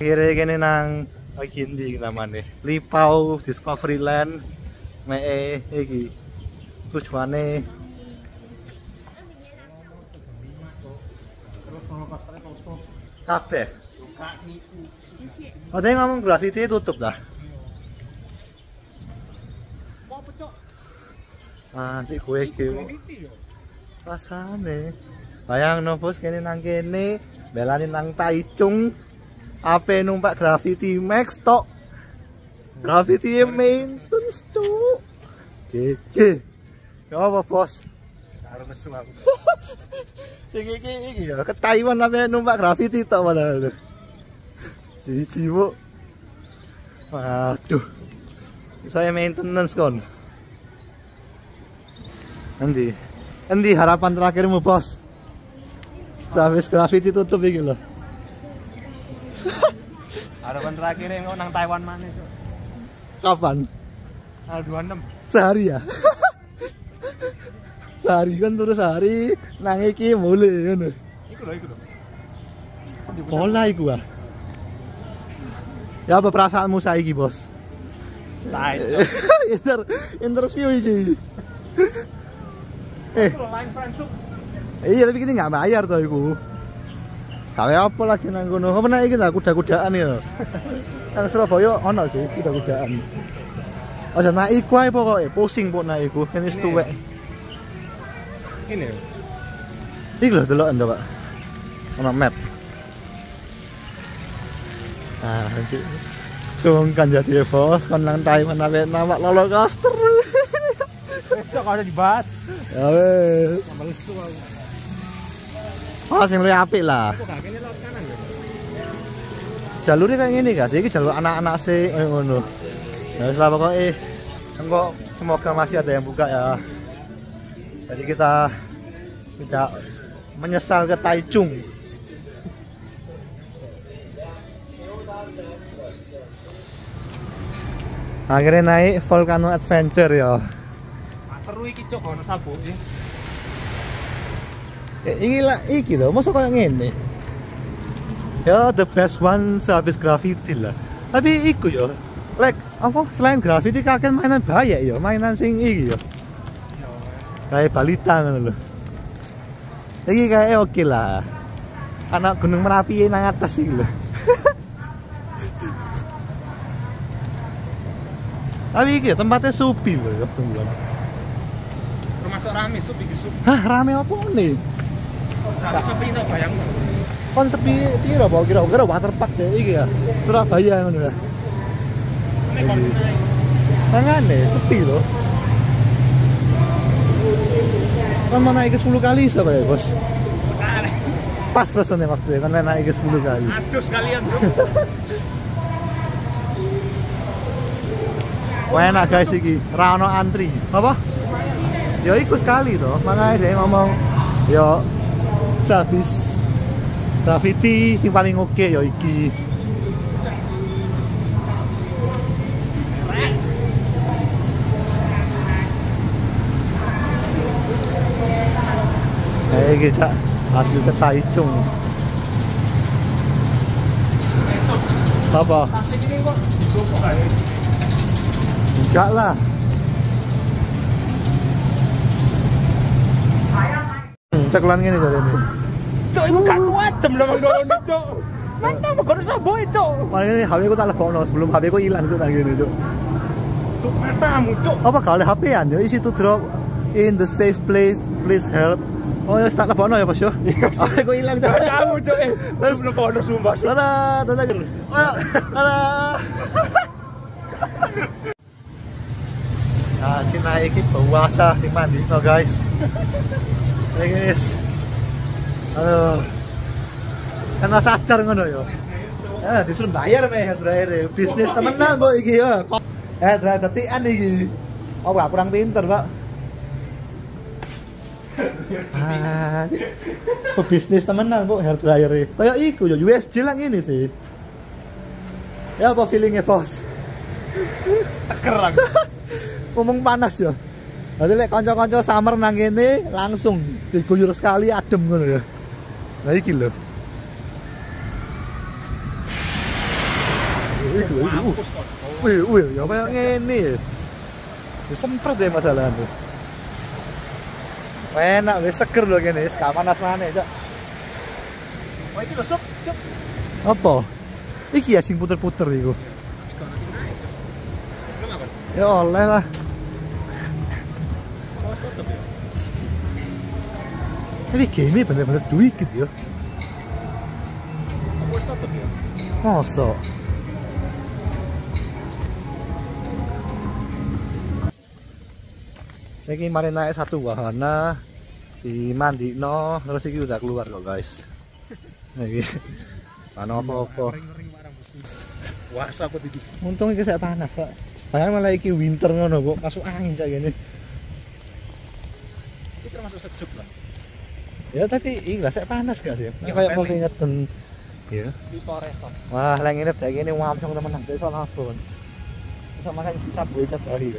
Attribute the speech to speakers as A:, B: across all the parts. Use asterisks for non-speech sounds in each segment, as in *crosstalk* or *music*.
A: Kira kene nang iki ndi namane? Lipau Discoveryland. Mee iki. Tujuane kabeh. Oh, dia ngomong graffiti tutup dah. Ah, cik kue iki. Rasane. Bayang no bos nang kene, belani nang Taichung. Ape numpak graffiti max tok. Graffiti maintenance cuk. Gege. Ya apa bos?
B: Karo nesu aku. *laughs*
A: Iki iki iki ya ke Taiwan ape numpak graffiti tok padahal. Cici bu. Waduh. Saya maintenance kon. Nanti. Nanti harapan terakhirmu bos. Sehabis graffiti tutup iki loh.
B: Harapan terakhir yang nang Taiwan mana cok?
A: Kapan?
B: Tanggal 26.
A: Sehari ya? sehari kan terus sehari nang iki mulai ngono.
B: Iku lho, iku lho.
A: Pola iku ah. Ya apa perasaanmu saiki, Bos? *laughs* Inter interview iki. eh, iya tapi kita nggak bayar tuh iku. Kawe apa lagi nang kono? Apa nek iki ta kuda-kudaan ya? Nang Surabaya ono sih kuda-kudaan. Aja naik iku ae pokoke, pusing pok naik iku, kan wis tuwek.
B: Ini.
A: Iki lho delok Anda, Pak. Ono map. Nah, sih. Sungkan jadi bos, kon nang Taiwan ape nama lolo coaster.
B: Cok ada dibahas.
A: ya wes.
B: Tambah lesu aku.
A: Oh, sing luwih apik lah.
B: Ya?
A: Jalurnya kayak gini guys, ini jalur anak-anak sih, oh ngono. Ya wis lah pokoknya engko semoga masih ada yang buka ya. Jadi kita tidak menyesal ke Taichung. Akhirnya naik Volcano Adventure ya.
B: Seru iki cok ono sabuk.
A: Ya, ini lah, iki loh, masa kayak gini? Ya, the best one sehabis graffiti lah. Tapi iku ya, like, apa, selain graffiti kakek mainan bahaya ya, mainan sing iki ya. Kayak balita ngono lho. Iki kayak oke lah. Anak Gunung Merapi nang atas iki lho. *laughs* Tapi iki ya, tempatnya supi lho ya.
B: Termasuk rame sup iki sup.
A: Hah, rame apa nih?
B: Gak sepi tak bayang.
A: kon sepi piro apa kira-kira waterpark deh iki ya Surabaya ngono ya
B: kon naik.
A: mangane sepi loh kan mau naik ke 10 kali siapa ya bos pas rasanya waktu kan naik ke 10 kali
B: Aduh sekalian bro. *laughs*
A: Wah enak guys iki, rano antri. Apa? Ya iku sekali toh, makanya dia ngomong ya sehabis graffiti sing paling oke ya iki. Eh iki cak hasil ke Taichung. Apa? Enggak lah. Cekulan gini jadi ini.
B: Cok, iku gak kuat jam lama ngono cok. Mantap kok ora boy cok.
A: Paling ini HP ku tak lebokno sebelum HP ku hilang tuh tak gini tuh.
B: Cok matamu cok.
A: Apa kalau HP-an ya isi tuh drop in the safe place, please help. Oh ya tak lebokno ya Bos yo. HP ku hilang tuh.
B: Gak tahu cok. Eh,
A: Terus- *laughs*
B: belum kono sumpah. Cok.
A: Dadah. Ayo, dadah. *laughs* Nah, Cina iki puasa di mandi no guys. *laughs* Ini guys. Aduh. Kan sadar ngono yo. Ya, disuruh bayar meh head dryer. Bisnis temenan kok iki ya. Eh, dryer detikan iki. Oh, gak kurang pinter, Pak. Ah, kok bisnis temenan kok hair dryer. Kayak iku yo USG lang ini sih. Ya apa feelingnya bos?
B: Seger *laughs* aku.
A: Ngomong panas ya. Nanti lek kanca-kanca summer nang kene langsung diguyur sekali adem ngono ya. Nah iki lho. Wih, wih, ya kayak ngene. Disemprot ya masalahnya. Enak wis seger lho kene, wis gak panas maneh, Cok.
B: Oh iki lho sup.
A: Apa? Iki ya sing puter-puter iku. Ya oleh lah.
B: Oh, tutup ya.
A: Tapi game bener-bener duit gitu ya.
B: Aku wis tutup ya.
A: Masa? Ini kemarin naik satu wahana di Mandino terus ini udah keluar kok guys. Ini ano apa-apa.
B: Wasa aku tadi.
A: Untung ini saya panas kok. Padahal malah iki winter ngono kok masuk angin cak gini.
B: Ini termasuk sejuk.
A: Ya tapi iya saya panas gak sih?
B: Ya,
A: kayak mau
B: paling.
A: keringetan. Ya.
B: Di Foreston.
A: Wah, lang ini kayak gini wamsong temen-temen soal apa? Bisa makan sisa bucat hari.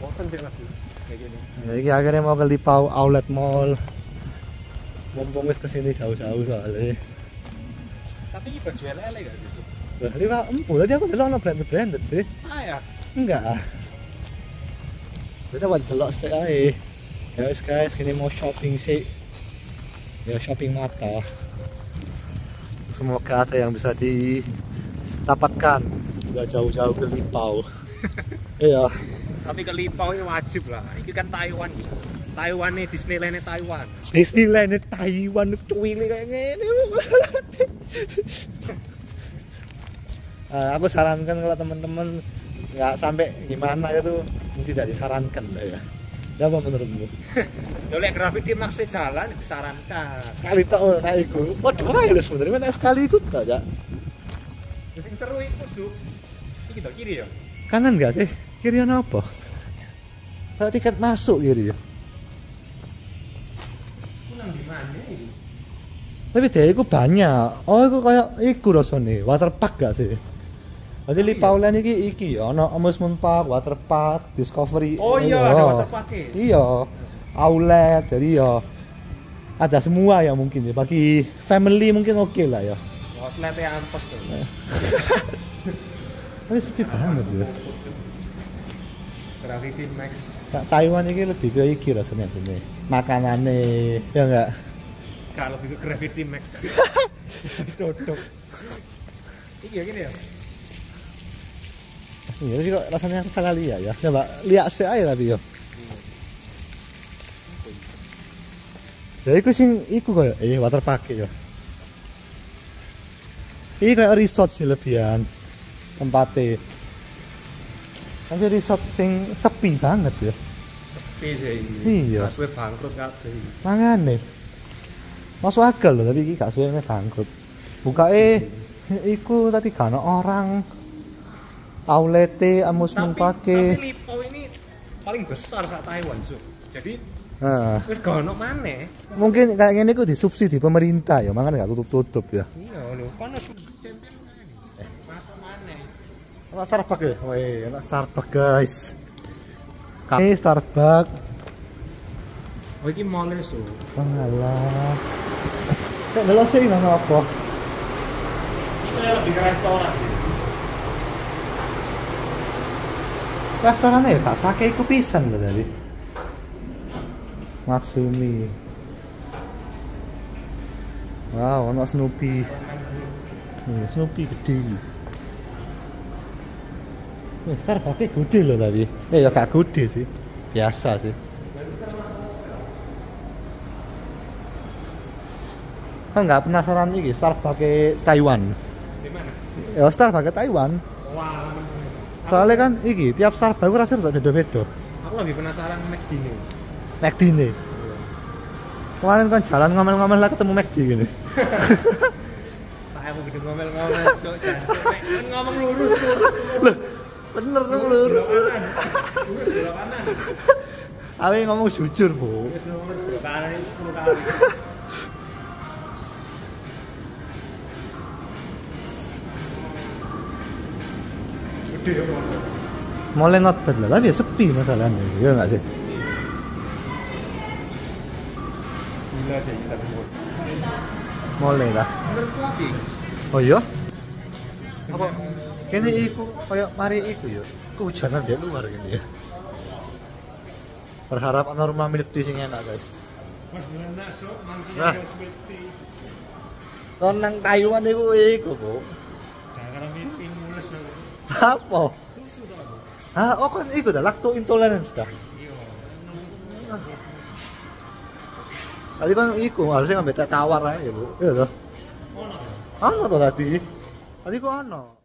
B: Bosen sih lagi. Kayak gini.
A: Ya, ini akhirnya mau ke Lipau Outlet Mall. Mumpung wis ke sini jauh-jauh soalnya.
B: Tapi ini baju lele gak sih?
A: Lah, Lipau empu, tadi aku dulu ono branded branded sih.
B: Ah ya.
A: Enggak. Bisa buat delok sih ae. Ya guys, kini mau shopping sih. Ya shopping mata. Semoga ada yang bisa didapatkan. Udah jauh-jauh ke Lipau. *laughs* Iya.
B: Tapi ke Lipau ini wajib lah. Ini kan Taiwan. Taiwan nih Disneyland Taiwan.
A: Disneyland Taiwan cuwili kayak gini. Eh, aku sarankan kalau teman-teman nggak sampai gimana itu tidak disarankan lah ya. Ya apa menurutmu? *laughs*
B: Yo lek graffiti maksud jalan disarankan.
A: Sekali tau naik iku. Waduh, ayo lho sebenarnya mana sekali ikut tak ya?
B: Sing seru iku su. Iki to kiri ya.
A: Kanan nggak sih? Kiri ana apa? Kalau tiket masuk kiri ya. Tapi dia iku banyak. Oh, iku kayak iku rasane, water park gak sih? Jadi li Paulan iki iki ya, ono amusement park, water park, discovery.
B: Oh iya, ada water park.
A: Iya. Outlet, jadi ya ada semua ya mungkin ya. Bagi family mungkin oke lah ya.
B: Outlet ya ampes tuh. *laughs*
A: Tapi sepi banget ya.
B: Graffiti Max.
A: Taiwan ini lebih ke iki rasanya ini. Makanannya, ya enggak?
B: Kalau lebih ke Graffiti Max. *laughs* Dodok. Iki ya gini ya.
A: Iya kok rasanya salah lihat ya. Coba lihat sih aja tapi yo. Ya iku sing iku koyo eh water park ya. Ini kayak resort sih lebihan tempatnya. Tapi resort sing sepi banget ya.
B: Sepi sih iki.
A: Iya.
B: Pas bangkrut kabeh.
A: Mangane. Masuk akal loh tapi iki gak suwe bangkrut. Buka eh iku tapi gak orang. Aulete amusement park.
B: tapi Lipau ini paling besar saat Taiwan, Su. Jadi
A: Nah,
B: wis gak ono maneh.
A: mungkin kayak gini ku disubsidi pemerintah ya, makanya gak tutup-tutup ya.
B: Iya lho, kan wis champion maneh. Masuk maneh.
A: Enak Starbucks ya? Wih, enak Starbucks guys. Ini Starbucks.
B: Oh iki mall Su.
A: Walah. Nek dulu sih nggak apa.
B: Iki lebih ke restoran. Sih.
A: Restorannya ya kak, sake iku pisan loh tadi. Matsumi. Wow, ono Snoopy. Nih, Snoopy gede. Nih, Starbucks gede loh tadi. Eh ya gak gede sih. Biasa sih. Kan nggak penasaran iki Starbucks Taiwan.
B: Di mana?
A: Ya Starbucks Taiwan.
B: Wah.
A: Soalnya kan iki tiap Starbucks rasanya rada beda-beda.
B: Aku lebih penasaran McD ini.
A: McD nih. Kemarin kan jalan ngomel-ngomel lah ketemu McD gini. *laughs*
B: Tak aku gede ngomel-ngomel, cok. Kan ngomong lurus lurus.
A: Bener
B: kanan. Lurus kanan.
A: Aku ngomong jujur, Bu.
B: Wis ngomong belok kanan itu 10 kali. Ya.
A: Mulai not bad lah, tapi ya sepi masalahnya. Ya enggak sih?
B: Gila sih kita tunggu.
A: Mulai lah.
B: Menurutku sih,
A: Oh iya?
B: apa
A: Kene iku koyo mari iku yo. Kehujanan dia luar gini ya. Berharap normal milk tea sing enak, guys. Nah.
B: yang seperti
A: Kon nang Taiwan iku iku, Bu.
B: Jangan nang
A: Apa?
B: susu.
A: Ah, oh kan iku dah lacto intolerance dah.
B: Iya.
A: Tadi kan iku harusnya ngambil teh tawar aja, Bu. Iya toh.
B: Ono.
A: Ano to tadi? Tadi kok ano?